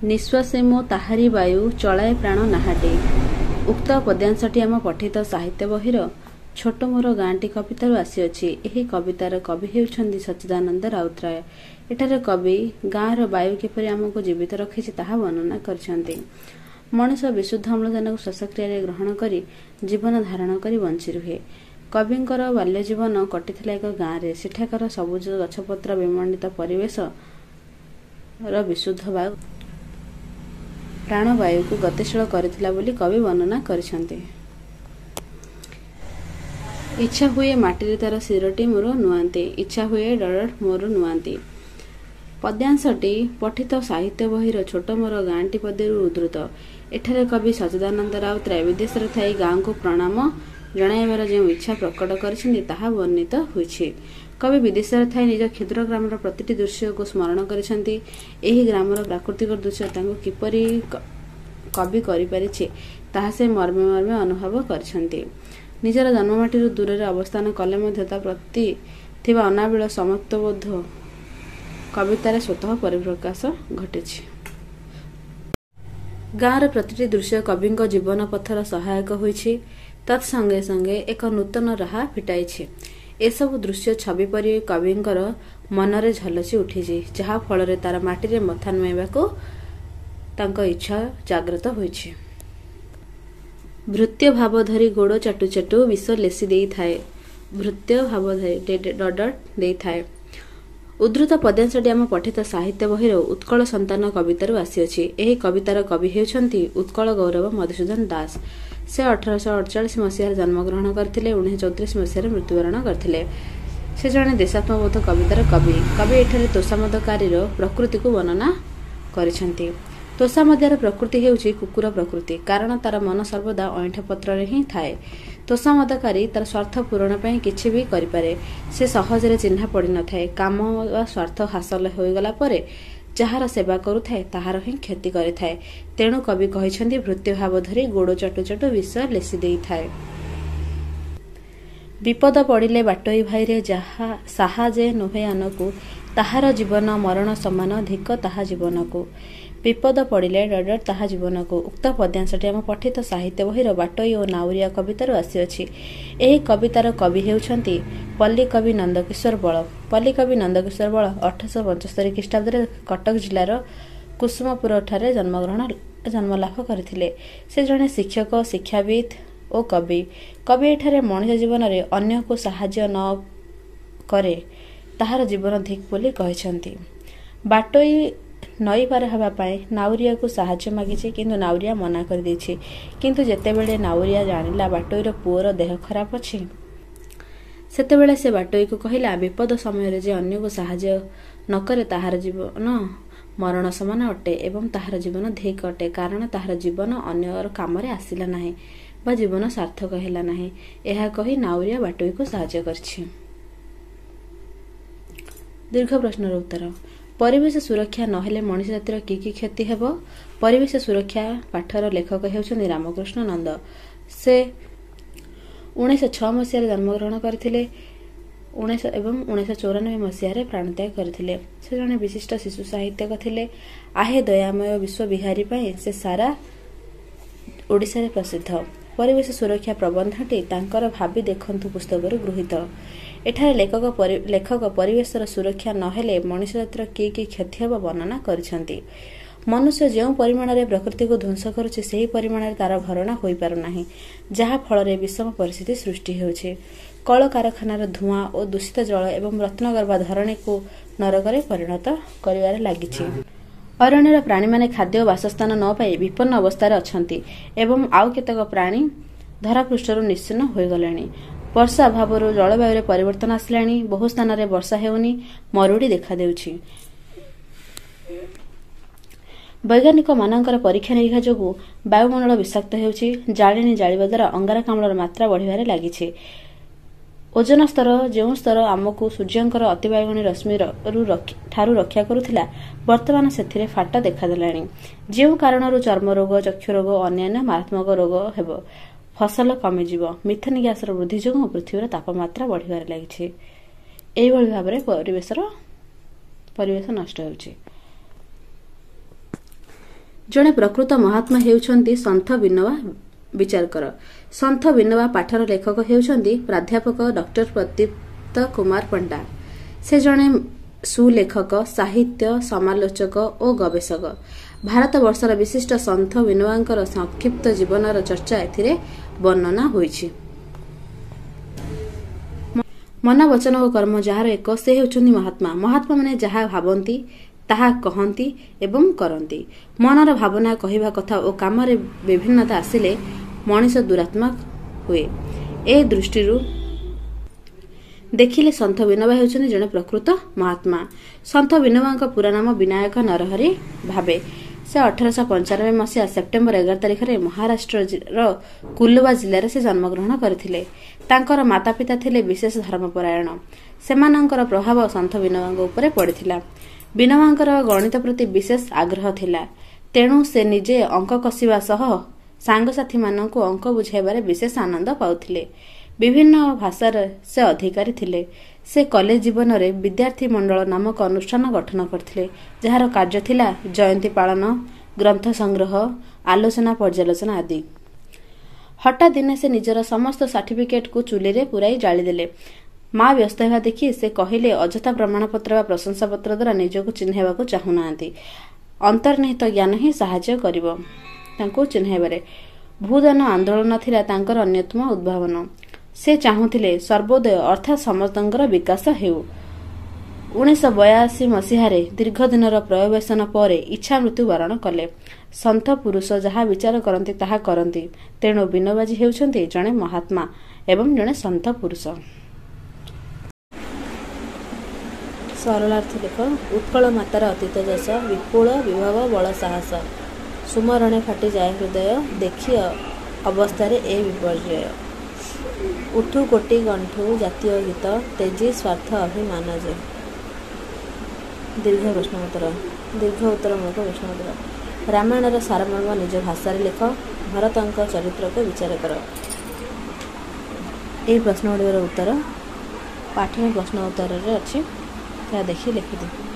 ନିଶ୍ୱାସେ ମୋ ତାହାରି ବାୟୁ ଚଳାଏ ପ୍ରାଣ ନାହାଟେ ଉକ୍ତ ପଦ୍ୟାଂଶଟି ଆମ ପଠିତ ସାହିତ୍ୟ ବହିର ଛୋଟ ମୋର ଗାଁଟି କବିତାରୁ ଆସିଅଛି। ଏହି କବିତାର କବି ହେଉଛନ୍ତି ସଚ୍ଚିଦାନନ୍ଦ ରାଉତରାୟ। ଏଠାରେ କବି ଗାଁର ବାୟୁ କିପରି ଆମକୁ ଜୀବିତ ରଖିଛି ତାହା ବର୍ଣ୍ଣନା କରିଛନ୍ତି। ମଣିଷ ବିଶୁଦ୍ଧ ଅମ୍ଳଜାନକୁ ଶ୍ୱାସକ୍ରିୟାରେ ଗ୍ରହଣ କରି ଜୀବନ ଧାରଣ କରି ବଞ୍ଚି ରୁହେ। କବିଙ୍କର ବାଲ୍ୟ ଜୀବନ କଟିଥିଲା ଏକ ଗାଁରେ। ସେଠାକାର ସବୁଜ ଗଛପତ୍ର ବିମଣ୍ଡିତ ପରିବେଶର ବିଶୁଦ୍ଧ ବାୟୁ ପ୍ରାଣବାୟୁକୁ ଗତିଶୀଳ କରିଥିଲା ବୋଲି କବି ବର୍ଣ୍ଣନା କରିଛନ୍ତି। ଇଚ୍ଛା ହୁଏ ମାଟିରେ ତାର ଶିରଟି ମୋର ନୁଆନ୍ତି ଇଚ୍ଛା ହୁଏ ଡର ମୋର ନୁଆନ୍ତି। ପଦ୍ୟାଂଶଟି ପଠିତ ସାହିତ୍ୟ ବହିର ଛୋଟ ମୋର ଗାଁଟି ପଦ୍ୟରୁ ଉଦ୍ଧୃତ। ଏଠାରେ କବି ସଚିଦାନନ୍ଦ ରାଉତରାୟ ବିଦେଶରେ ଥାଇ ଗାଁକୁ ପ୍ରଣାମ ଜଣାଇବାର ଯେଉଁ ଇଚ୍ଛା ପ୍ରକଟ କରିଛନ୍ତି ତାହା ବର୍ଣ୍ଣିତ ହୋଇଛି। କବି ବିଦେଶରେ ଥାଇ ନିଜ କ୍ଷୁଦ୍ର ଗ୍ରାମର ପ୍ରତିଟି ଦୃଶ୍ୟକୁ ସ୍ମରଣ କରିଛନ୍ତି। ଏହି ଗ୍ରାମର ପ୍ରାକୃତିକ ଦୃଶ୍ୟ ତାଙ୍କୁ କିପରି କବି କରିପାରିଛି ତାହା ସେ ମର୍ମେ ମର୍ମେ ଅନୁଭବ କରିଛନ୍ତି। ନିଜର ଜନ୍ମମାଟିରୁ ଦୂରରେ ଅବସ୍ଥାନ କଲେ ମଧ୍ୟ ତା ପ୍ରତି ଥିବା ଅନାବିଳ ସମତ୍ୱବୋଧ କବିତାରେ ସ୍ୱତଃ ପରିପ୍ରକାଶ ଘଟିଛି। ଗାଁର ପ୍ରତିଟି ଦୃଶ୍ୟ କବିଙ୍କ ଜୀବନ ପଥର ସହାୟକ ହୋଇଛି। ତତ୍ ସଙ୍ଗେ ସଙ୍ଗେ ଏକ ନୂତନ ରାହା ଫିଟାଇଛି। ଏସବୁ ଦୃଶ୍ୟ ଛବି ପରି କବିଙ୍କର ମନରେ ଝଲସି ଉଠିଛି ଯାହା ଫଳରେ ତାର ମାଟିରେ ମଥା ନୁଆଇବାକୁ ତାଙ୍କ ଇଚ୍ଛା ଜାଗ୍ରତ ହୋଇଛି। ଭୃତ୍ୟ ଭାବ ଧରି ଗୋଡ଼ ଚାଟୁ ଚାଟୁ ବିଷ ଲେସି ଦେଇଥାଏ। ଭୃତ୍ୟ ଭାବ ଧରି ଦେଇଥାଏ। ଉଦ୍ଧୃତ ପଦ୍ୟାଂଶଟି ଆମ ପଠିତ ସାହିତ୍ୟ ବହିର ଉତ୍କଳ ସନ୍ତାନ କବିତାରୁ ଆସିଅଛି। ଏହି କବିତାର କବି ହେଉଛନ୍ତି ଉତ୍କଳ ଗୌରବ ମଧୁସୂଦନ ଦାସ। ସେ ଅଠରଶହ ଅଡ଼ଚାଳିଶ ମସିହାରେ ଜନ୍ମଗ୍ରହଣ କରିଥିଲେ ଉଣେଇଶହ ଚଉତିରିଶ ମସିହାରେ ମୃତ୍ୟୁବରଣ କରିଥିଲେ। ସେ ଜଣେ ଦେଶାତ୍ମବୋଧ କବିତାର କବି। କବି ଏଠାରେ ତୋଷାମଦକାରୀର ପ୍ରକୃତିକୁ ବର୍ଣ୍ଣନା କରିଛନ୍ତି। ତୋଷାମଦିଆର ପ୍ରକୃତି ହେଉଛି କୁକୁର ପ୍ରକୃତି। କାରଣ ତାର ମନ ସର୍ବଦା ଅଇଁଠ ପତ୍ରରେ ହିଁ ଥାଏ। ତୋଷାମଦକାରୀ ତାର ସ୍ୱାର୍ଥ ପୂରଣ ପାଇଁ କିଛି ବି କରିପାରେ। ସେ ସହଜରେ ଚିହ୍ନା ପଡ଼ିନଥାଏ। କାମ ବା ସ୍ୱାର୍ଥ ହାସଲ ହୋଇଗଲା ପରେ ଯାହାର ସେବା କରୁଥାଏ ତାହାର ହିଁ କ୍ଷତି କରିଥାଏ। ତେଣୁ କବି କହିଛନ୍ତି ଭୃତ୍ୟ ଭାବ ଧରି ଗୋଡ଼ ଚଟୁ ଚଟୁ ବିଷ ଲେସି ଦେଇଥାଏ ବିପଦ ପଡ଼ିଲେ ବାଟୋଇ ଭାଇରେ ଯାହା ସାହା ଯେ ନୁହେଁ ଆନକୁ ତାହାର ଜୀବନ ମରଣ ସମାନ ଧିକ ତାହା ଜୀବନକୁ। ବିପଦ ପଡ଼ିଲେ ଡର ତାହା ଜୀବନକୁ। ଉକ୍ତ ପଦ୍ୟାଂଶଟି ଆମ ପଠିତ ସାହିତ୍ୟ ବହିର ବାଟୋଇ ଓ ନାଉରିଆ କବିତାରୁ ଆସିଅଛି। ଏହି କବିତାର କବି ହେଉଛନ୍ତି ପଲ୍ଲୀ କବି ନନ୍ଦକିଶୋର ବଳ। ପଲ୍ଲୀ କବି ନନ୍ଦକିଶୋର ବଳ ଅଠରଶହ ପଞ୍ଚସ୍ତରୀ ଖ୍ରୀଷ୍ଟାବ୍ଦରେ କଟକ ଜିଲ୍ଲାର କୁସୁମପୁରଠାରେ ଜନ୍ମଗ୍ରହଣ ଜନ୍ମଲାଭ କରିଥିଲେ। ସେ ଜଣେ ଶିକ୍ଷକ ଶିକ୍ଷାବିତ୍ ଓ କବି। କବି ଏଠାରେ ମଣିଷ ଜୀବନରେ ଅନ୍ୟକୁ ସାହାଯ୍ୟ ନ କରେ ତାହାର ଜୀବନ ଧିକ୍ ବୋଲି କହିଛନ୍ତି। ବାଟୋଇ ନଈ ପାର ହେବା ପାଇଁ ନାଉରିଆକୁ ସାହାଯ୍ୟ ମାଗିଛି କିନ୍ତୁ ନାଉରିଆ ମନା କରିଦେଇଛି। କିନ୍ତୁ ଯେତେବେଳେ ନାଉରିଆ ଜାଣିଲା ବାଟୋଇର ପୁଅର ଦେହ ଖରାପ ଅଛି ସେତେବେଳେ ସେ ବାଟୋଇକୁ କହିଲା ବିପଦ ସମୟରେ ଯେ ଅନ୍ୟକୁ ସାହାଯ୍ୟ ନ କରେ ତାହାର ଜୀବନ ମରଣ ସମାନ ଅଟେ ଏବଂ ତାହାର ଜୀବନ ଧିକ୍ ଅଟେ। କାରଣ ତାହାର ଜୀବନ ଅନ୍ୟର କାମରେ ଆସିଲା ନାହିଁ। ବା ଜୀବନ ସାର୍ଥକ ହେଲା ନାହିଁ। ଏହା କହି ନାଉରିଆ ବାଟୋଇକୁ ସାହାଯ୍ୟ କରିଛି। ଦୀର୍ଘ ପ୍ରଶ୍ନର ଉତ୍ତର। ପରିବେଶ ସୁରକ୍ଷା ନହେଲେ ମଣିଷ ଜାତିର କି କି କ୍ଷତି ହେବ? ପରିବେଶ ସୁରକ୍ଷା ପାଠର ଲେଖକ ହେଉଛନ୍ତି ରାମକୃଷ୍ଣ ନନ୍ଦ। ସେ ଉଣେଇଶହ ଛଅ ମସିହାରେ ଜନ୍ମଗ୍ରହଣ କରିଥିଲେ। ଉଣେଇଶ ଏବଂ ଉଣେଇଶହ ଚଉରାନବେ ମସିହାରେ ପ୍ରାଣତ୍ୟାଗ କରିଥିଲେ। ସେ ଜଣେ ବିଶିଷ୍ଟ ଶିଶୁ ସାହିତ୍ୟକ ଥିଲେ। ଆହେ ଦୟାମୟ ବିଶ୍ୱବିହାରୀ ପାଇଁ ସେ ସାରା ଓଡ଼ିଶାରେ ପ୍ରସିଦ୍ଧ। ପରିବେଶ ସୁରକ୍ଷା ପ୍ରବନ୍ଧଟି ତାଙ୍କର ଭାବି ଦେଖନ୍ତୁ ପୁସ୍ତକରୁ ଗୃହୀତ। ଏଠାରେ ଲେଖକ ଲେଖକ ପରିବେଶର ସୁରକ୍ଷା ନହେଲେ ମଣିଷ ଜାତିର କି କି କ୍ଷତି ହେବ ବର୍ଣ୍ଣନା କରିଛନ୍ତି। ମନୁଷ୍ୟ ଯେଉଁ ପରିମାଣରେ ପ୍ରକୃତିକୁ ଧ୍ୱଂସ କରୁଛି ସେହି ପରିମାଣରେ ତାର ଭରଣା ହୋଇପାରୁନାହିଁ ଯାହା ଫଳରେ ବିଷମ ପରିସ୍ଥିତି ସୃଷ୍ଟି ହେଉଛି। କଳକାରଖାନାର ଧୂଆଁ ଓ ଦୂଷିତ ଜଳ ଏବଂ ରତ୍ନଗର୍ଭା ଧରଣୀକୁ ନରକରେ ପରିଣତ କରିବାରେ ଲାଗିଛି। ଅରଣ୍ୟର ପ୍ରାଣୀମାନେ ଖାଦ୍ୟ ଓ ବାସସ୍ଥାନ ନ ପାଇ ବିପନ୍ନ ଅବସ୍ଥାରେ ଅଛନ୍ତି ଏବଂ ଆଉ କେତେକ ପ୍ରାଣୀ ଧରାପୃଷ୍ଠରୁ ନିଶ୍ଚିନ୍ନ ହୋଇଗଲେଣି। ବର୍ଷା ଅଭାବରୁ ଜଳବାୟୁରେ ପରିବର୍ତ୍ତନ ଆସିଲାଣି ବହୁ ସ୍ଥାନରେ ବର୍ଷା ହେଉନି ମରୁଡ଼ି ଦେଖାଦେଉଛି। ବୈଜ୍ଞାନିକମାନଙ୍କର ପରୀକ୍ଷା ନିରୀକ୍ଷା ଯୋଗୁଁ ବାୟୁମଣ୍ଡଳ ବିଷାକ୍ତ ହେଉଛି ଜାଳେଣି ଜାଳିବା ଦ୍ୱାରା ଅଙ୍ଗାରକାମ୍ଳର ମାତ୍ରା ବଢ଼ିବାରେ ଲାଗିଛି। ଓଜନ ସ୍ତର ଯେଉଁ ସ୍ତର ଆମକୁ ସୂର୍ଯ୍ୟଙ୍କର ଅତିବାଇଗଣୀ ରଶ୍ମିରୁ ଠାରୁ ରକ୍ଷା କରୁଥିଲା ବର୍ତ୍ତମାନ ସେଥିରେ ଫାଟ ଦେଖାଦେଲାଣି। ଯେଉଁ କାରଣରୁ ଚର୍ମରୋଗ ଚକ୍ଷୁରୋଗ ଓ ଅନ୍ୟାନ୍ୟ ମାରାତ୍ମକ ରୋଗ ହେବ ଫସଲ କମିଯିବ। ମିଥେନ ଗ୍ୟାସର ବୃଦ୍ଧି ଯୋଗୁଁ ପୃଥିବୀର ତାପମାତ୍ରା ବଢ଼ିବାରେ ଲାଗିଛି। ଏହିଭଳି ଭାବରେ ପରିବେଶ ନଷ୍ଟ ହେଉଛି। ଜଣେ ପ୍ରକୃତ ମହାତ୍ମା ହେଉଛନ୍ତି ସନ୍ଥ ବିନୋବା ବିଚାରକର ସନ୍ଥ ବିନୋବା ପାଠର ଲେଖକ ହେଉଛନ୍ତି ପ୍ରାଧ୍ୟାପକ ଡକ୍ଟର ପ୍ରଦୀପ୍ତ କୁମାର ପଣ୍ଡା। ସେ ଜଣେ ସୁଲେଖକ ସାହିତ୍ୟ ସମାଲୋଚକ ଓ ଗବେଷକ। ଭାରତବର୍ଷର ବିଶିଷ୍ଟ ସନ୍ଥ ବିନୋବାଙ୍କର ସଂକ୍ଷିପ୍ତ ଜୀବନର ଚର୍ଚ୍ଚା ଏଥିରେ ବର୍ଣ୍ଣନା ହୋଇଛି। ମନ ବଚନ ଓ କର୍ମ ଯାହାର ଏକ ସେ ହେଉଛନ୍ତି ମହାତ୍ମା। ମହାତ୍ମାମାନେ ଯାହା ଭାବନ୍ତି ତାହା କହନ୍ତି ଏବଂ କରନ୍ତି। ମନର ଭାବନା କହିବା କଥା ଓ କାମରେ ବିଭିନ୍ନତା ଆସିଲେ ମଣିଷ ଦୁରାତ୍ମା ହୁଏ। ଏ ଦୃଷ୍ଟିରୁ ଦେଖିଲେ ସନ୍ଥ ବିନୋବା ହେଉଛନ୍ତି ଜଣେ ପ୍ରକୃତ ମହାତ୍ମା। ସନ୍ଥ ବିନୋବାଙ୍କ ପୁରା ନାମ ବିନାୟକ ନରହରି ଭାବେ। ସେ ଅଠରଶହ ପଞ୍ଚାନବେ ମସିହା ସେପ୍ଟେମ୍ବର ଏଗାର ତାରିଖରେ ମହାରାଷ୍ଟ୍ରର କୁଲୁବା ଜିଲ୍ଲାରେ ସେ ଜନ୍ମଗ୍ରହଣ କରିଥିଲେ। ତାଙ୍କର ମାତାପିତା ଥିଲେ ବିଶେଷ ଧର୍ମପରାୟଣ। ସେମାନଙ୍କର ପ୍ରଭାବ ସନ୍ଥ ବିନୋବାଙ୍କ ଉପରେ ପଡ଼ିଥିଲା। ବିନୋବାଙ୍କର ଗଣିତ ପ୍ରତି ବିଶେଷ ଆଗ୍ରହ ଥିଲା। ତେଣୁ ସେ ନିଜେ ଅଙ୍କ କଷିବା ସହ ସାଙ୍ଗସାଥୀମାନଙ୍କୁ ଅଙ୍କ ବୁଝାଇବାରେ ବିଶେଷ ଆନନ୍ଦ ପାଉଥିଲେ। ବିଭିନ୍ନ ଭାଷାର ସେ ଅଧିକାରୀ ଥିଲେ। ସେ କଲେଜ ଜୀବନରେ ବିଦ୍ୟାର୍ଥୀ ମଣ୍ଡଳ ନାମକ ଅନୁଷ୍ଠାନ ଗଠନ କରିଥିଲେ ଯାହାର କାର୍ଯ୍ୟ ଥିଲା ଜୟନ୍ତୀ ପାଳନ ଗ୍ରନ୍ଥ ସଂଗ୍ରହ ଆଲୋଚନା ପର୍ଯ୍ୟାଲୋଚନା ଆଦି। ହଠାତ୍ ଦିନେ ସେ ନିଜର ସମସ୍ତ ସାର୍ଟିଫିକେଟ୍କୁ ଚୁଲିରେ ପୁରାଇ ଜାଳିଦେଲେ। ମା ବ୍ୟସ୍ତ ହେବା ଦେଖି ସେ କହିଲେ ଅଯଥା ପ୍ରମାଣପତ୍ର ବା ପ୍ରଶଂସାପତ୍ର ଦ୍ୱାରା ନିଜକୁ ଚିହ୍ନାଇବାକୁ ଚାହୁଁନାହାନ୍ତି। ଅନ୍ତର୍ନିହିତ ଜ୍ଞାନ ହିଁ ସାହାଯ୍ୟ କରିବ ତାଙ୍କୁ ଚିହ୍ନାଇବାରେ ଭୂଦାନ ଆନ୍ଦୋଳନ ଥିଲା ତାଙ୍କର ଅନ୍ୟତମ ଉଦ୍ଭାବନ। ସେ ଚାହୁଁଥିଲେ ସର୍ବୋଦୟ ଅର୍ଥାତ୍ ସମସ୍ତଙ୍କର ବିକାଶ ହେଉ। ଉଣେଇଶହ ବୟାଅଶୀ ମସିହାରେ ଦୀର୍ଘ ଦିନର ପ୍ରୟୋବେଶନ ପରେ ଇଚ୍ଛା ମୃତ୍ୟୁ ବରଣ କଲେ। ସନ୍ଥ ପୁରୁଷ ଯାହା ବିଚାର କରନ୍ତି ତାହା କରନ୍ତି। ତେଣୁ ବିନୋବାଜୀ ହେଉଛନ୍ତି ଜଣେ ମହାତ୍ମା ଏବଂ ଜଣେ ସନ୍ଥ ପୁରୁଷ। ସରଳାର୍ଥ ଲେଖ ଉତ୍କଳ ମାତାର ଅତୀତ ଯଶ ବିପୁଳ ବିଭବ ବଳ ସାହସ। ସୁମରଣେ ଫାଟିଯାଏ ହୃଦୟ ଦେଖି ଅବସ୍ଥାରେ ଏ ବିପର୍ଯ୍ୟୟ। ଉଠୁ କୋଟି ଗଣ୍ଠୁ ଜାତୀୟ ଗୀତ ତେଜି ସ୍ୱାର୍ଥ ଅଭିମାନ ଯେ। ଦୀର୍ଘ ପ୍ରଶ୍ନ ଉତ୍ତର ଦୀର୍ଘ ଉତ୍ତରମୂଳକ ପ୍ରଶ୍ନ ଉତ୍ତର ରାମାୟଣର ସାରମର୍ମ ନିଜ ଭାଷାରେ ଲେଖ ଭରତଙ୍କ ଚରିତ୍ରକୁ ବିଚାର କର। ଏହି ପ୍ରଶ୍ନ ଗୁଡ଼ିକର ଉତ୍ତର ପାଠର ପ୍ରଶ୍ନ ଉତ୍ତରରେ ଅଛି। ତାହା ଦେଖି ଲେଖିଦିଅ